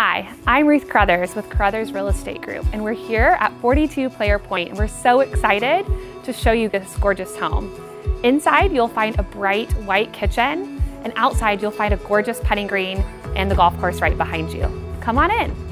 Hi, I'm Ruth Crothers with Crothers Real Estate Group, and we're here at 42 Player Point, and we're so excited to show you this gorgeous home. Inside, you'll find a bright white kitchen, and outside, you'll find a gorgeous putting green and the golf course right behind you. Come on in.